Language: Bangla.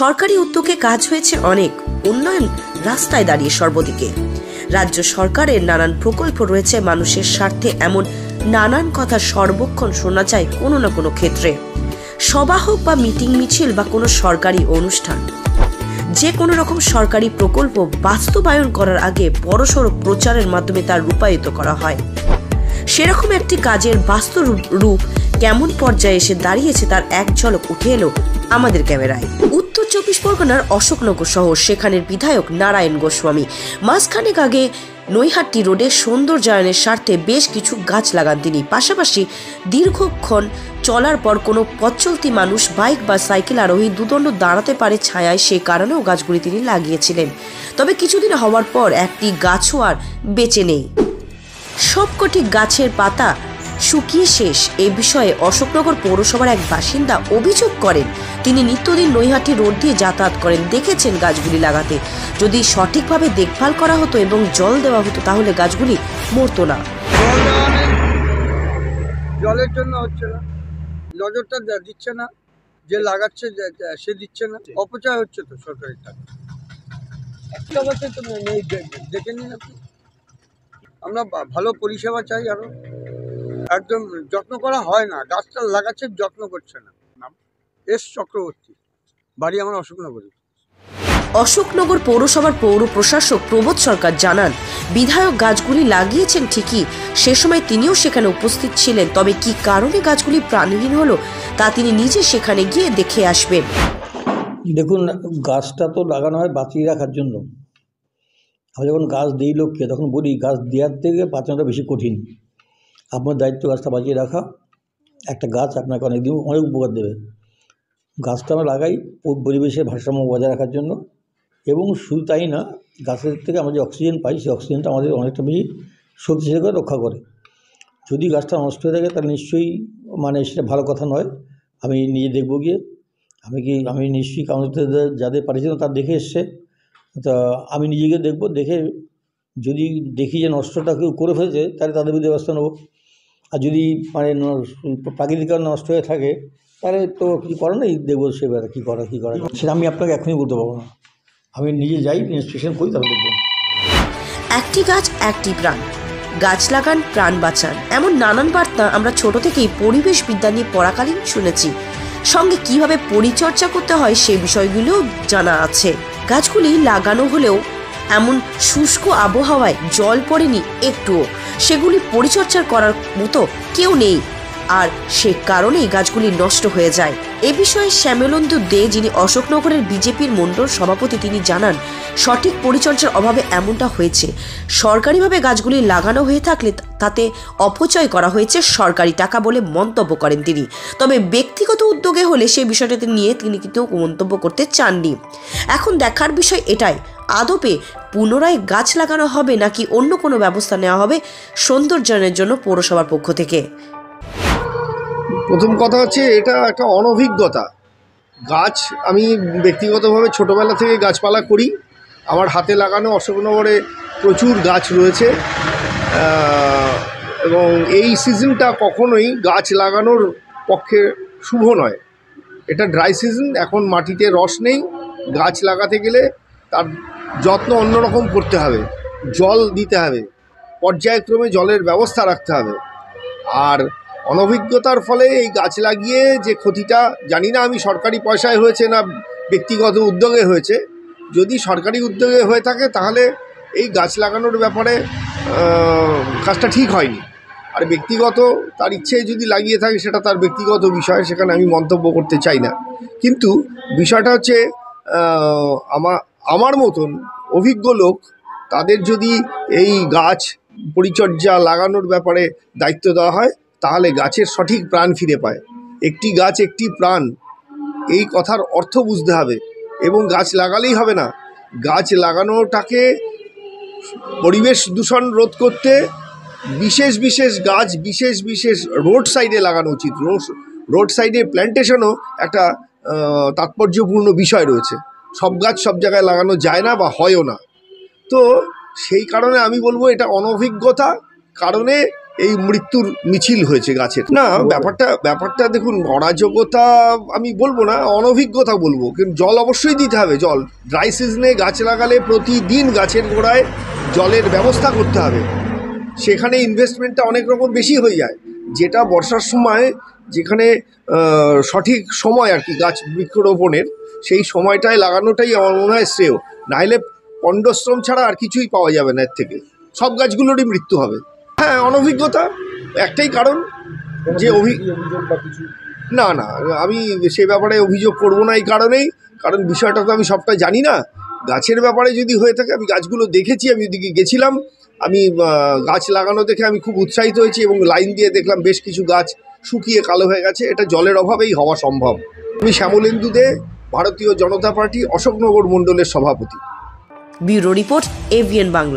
সরকারি উদ্যোগে কাজ হয়েছে অনেক। উন্নয়ন রাস্তায় দাঁড়িয়ে সর্বদিকে। রাজ্য সরকারের নানান প্রকল্প রয়েছে মানুষের স্বার্থে। এমন নানান কথা সর্বক্ষণ শোনা যায় কোনো না কোনো ক্ষেত্রে। সভা হোক বা মিটিং মিছিল বা কোনো সরকারি অনুষ্ঠান, যে কোনো রকম সরকারি প্রকল্প বাস্তবায়ন করার আগে বড়সড় প্রচারের মাধ্যমে তার রূপায়িত করা হয়। সেরকম একটি কাজের বাস্তব রূপ কেমন পর্যায়ে এসে দাঁড়িয়েছে তার এক ঝলক উঠে এলো আমাদের ক্যামেরায়। চব্বিশ পরগনার অশোকনগর শহর, সেখানের বিধায়ক নারায়ণ গোস্বামী। মাসখানেক আগে নৈহাটি রোডে সৌন্দর্যায়নের স্বার্থে বেশ কিছু গাছ লাগান তিনি। পাশাপাশি দীর্ঘক্ষণ চলার পর কোনো পথচলতি মানুষ, বাইক বা সাইকেল আরোহী দুদণ্ড দাঁড়াতে পারে ছায়ায়, সে কারণেও গাছগুলি তিনি লাগিয়েছিলেন। তবে কিছুদিন হওয়ার পর একটি গাছও আর বেঁচে নেই। সবকটি গাছের পাতা শুকিয়ে শেষ। এ বিষয়ে অশোকনগর পৌরসভার এক বাসিন্দা অভিযোগ করেন, তিনি নিত্যদিন নৈহাটি রোড দিয়ে যাতায়াত করেন। দেখেছেন গাছগুলি লাগাতে। যদি সঠিকভাবে দেখভাল করা হতো এবং জল দেওয়া হতো, তাহলে গাছগুলি মরতো না। জল জলের জন্য হচ্ছে না। নজরটা দিচ্ছে না। যে লাগাচ্ছে সে দিচ্ছে না। অপচয় হচ্ছে তো সরকারের টাকা। একটা বছর তো দেখে নিন আপনি। আমরা ভালো পরিষেবা চাই আরও। একদম যত্ন করা হয় না। গাছটা লাগাচ্ছে যত্ন করছে না। নাম? এস চক্রবর্তী। বাড়ি আমার অশোকনগরে। অশোকনগর পৌরসভার পৌর প্রশাসক প্রবোধ সরকার জানান বিধায়ক গাছগুলি লাগিয়েছেন ঠিকই সে সময় তিনিও সেখানে উপস্থিত ছিলেন। তবে কি কারণে গাছগুলি প্রাণহীন হলো তা তিনি নিজে সেখানে গিয়ে দেখে আসবেন। দেখুন গাছটা তো লাগানো হয় বাঁচিয়ে রাখার জন্য। আমরা যখন গাছ দিই লোককে তখন বলি গাছ দেওয়ার থেকে বাঁচানোটা বেশি কঠিন। আপনার দায়িত্ব গাছটা বাঁচিয়ে রাখা। একটা গাছ আপনাকে অনেক দিন অনেক উপকার দেবে। গাছটা আমরা লাগাই পরিবেশের ভারসাম্য বজায় রাখার জন্য। এবং শুধু তাই না, গাছের থেকে আমরা যে অক্সিজেন পাই, সেই অক্সিজেনটা আমাদের অনেকটা বেশি শক্তিশালী করে রক্ষা করে। যদি গাছটা নষ্ট হয়ে থাকে, তাহলে নিশ্চয়ই মানে সেটা ভালো কথা নয়। আমি নিজে দেখব গিয়ে। আমি কি, আমি নিশ্চয়ই কাউন্সিলর যাদের পাঠিয়েছিলাম, তার দেখে এসছে। তা আমি নিজেকে দেখব, দেখে যদি দেখি যে নষ্টটা কেউ করে ফেলেছে, তাহলে তাদের বিরুদ্ধে ব্যবস্থা নেব। আর যদি মানে প্রাকৃতিক কারণে নষ্ট হয়ে থাকে, তাহলে তো কিছু করার নেই, দেখব সে ব্যাপারে কী করা কী করা সেটা আমি আপনাকে এখনই বলতে পারব না। আমি নিজে যাই ইনস্পেকশন করি তাহলে দেখব। একটি গাছ, একটি প্রাণ। গাছ লাগান, প্রাণ বাঁচান। এমন নানান বার্তা আমরা ছোট থেকেই পরিবেশ বিদ্যা নিয়ে পড়াকালীন শুনেছি। সঙ্গে কীভাবে পরিচর্যা করতে হয় সেই বিষয়গুলোও জানা আছে। গাছগুলি লাগানো হলেও এমন শুষ্ক আবহাওয়ায় জল পড়েনি একটুও। সেগুলি পরিচর্যা করার মতো কেউ নেই। আর সে কারণেই গাছগুলি নষ্ট হয়ে যায়। এ বিষয়ে শ্যামলন্দু দে, যিনি অশোকনগরের বিজেপির মণ্ডল সভাপতি, তিনি জানান, সঠিক পরিচর্যার অভাবে এমনটা হয়েছে। সরকারিভাবে গাছগুলি লাগানো হয়ে থাকলে তাতে অপচয় করা হয়েছে সরকারি টাকা বলে মন্তব্য করেন তিনি। তবে ব্যক্তিগত উদ্যোগে হলে সেই বিষয়টাতে নিয়ে তিনি কিন্তু মন্তব্য করতে চাননি। এখন দেখার বিষয় এটাই আদপে পুনরায় গাছ লাগানো হবে নাকি অন্য কোনো ব্যবস্থা নেওয়া হবে সৌন্দর্যায়নের জন্য পৌরসভার পক্ষ থেকে? প্রথম কথা হচ্ছে এটা একটা অনভিজ্ঞতা। গাছ আমি ব্যক্তিগতভাবে ছোটোবেলা থেকে গাছপালা করি। আমার হাতে লাগানো অশোকনগরে প্রচুর গাছ রয়েছে। এবং এই সিজনটা কখনোই গাছ লাগানোর পক্ষে শুভ নয়। এটা ড্রাই সিজন, এখন মাটিতে রস নেই। গাছ লাগাতে গেলে তার যত্ন অন্যরকম করতে হবে জল দিতে হবে পর্যায়ক্রমে জলের ব্যবস্থা রাখতে হবে। আর অনভিজ্ঞতার ফলে এই গাছ লাগিয়ে যে ক্ষতিটা জানি না আমি সরকারি পয়সায় হয়েছে না ব্যক্তিগত উদ্যোগে হয়েছে যদি সরকারি উদ্যোগে হয়ে থাকে তাহলে এই গাছ লাগানোর ব্যাপারে কাজটা ঠিক হয়নি। আর ব্যক্তিগত তার ইচ্ছে যদি লাগিয়ে থাকে সেটা তার ব্যক্তিগত বিষয় সেখানে আমি মন্তব্য করতে চাই না। কিন্তু বিষয়টা হচ্ছে আহ, আমার মতন অভিজ্ঞ লোক, তাদের যদি এই গাছ পরিচর্যা লাগানোর ব্যাপারে দায়িত্ব দেওয়া হয়, তাহলে গাছের সঠিক প্রাণ ফিরে পায়। একটি গাছ একটি প্রাণ, এই কথার অর্থ বুঝতে হবে। এবং গাছ লাগালেই হবে না। গাছ লাগানোটাকে পরিবেশ দূষণ রোধ করতে বিশেষ বিশেষ গাছ, বিশেষ বিশেষ রোড সাইডে লাগানো উচিত। রোড সাইডে প্ল্যান্টেশনও একটা তাৎপর্যপূর্ণ বিষয় রয়েছে। সব গাছ সব জায়গায় লাগানো যায় না বা হয়ও না। তো সেই কারণে আমি বলব এটা অনভিজ্ঞতা কারণে এই মৃত্যুর মিছিল হয়েছে গাছের। না ব্যাপারটা ব্যাপারটা দেখুন অরাজকতা আমি বলব না অনভিজ্ঞতা বলব। কিন্তু জল অবশ্যই দিতে হবে জল। ড্রাই সিজনে গাছ লাগালে প্রতিদিন গাছের গোড়ায় জলের ব্যবস্থা করতে হবে। সেখানে ইনভেস্টমেন্টটা অনেক রকম বেশি হয়ে যায়। যেটা বর্ষার সময় যেখানে সঠিক সময় আর কি গাছ বৃক্ষরোপণের সেই সময়টায় লাগানোটাই আমার মনে হয় শ্রেয়। নাহলে পণ্ডশ্রম ছাড়া আর কিছুই পাওয়া যাবে না এর থেকে। সব গাছগুলোরই মৃত্যু হবে। হ্যাঁ অনভিজ্ঞতা একটাই কারণ যে অভি না না আমি সে ব্যাপারে অভিযোগ করব না এই কারণেই। কারণ বিষয়টা তো আমি সবটা জানি না। গাছের ব্যাপারে যদি হয়ে থাকে আমি গাছগুলো দেখেছি আমি ওদিকে গেছিলাম। আমি গাছ লাগানো দেখে আমি খুব উৎসাহিত হয়েছি এবং লাইন দিয়ে দেখলাম বেশ কিছু গাছ শুকিয়ে কালো হয়ে গেছে। এটা জলের অভাবেই হওয়া সম্ভব। আমি শ্যামলেন্দু দে ভারতীয় জনতা পার্টি অশোকনগর মণ্ডলের সভাপতি। Bureau report AVN Bangla.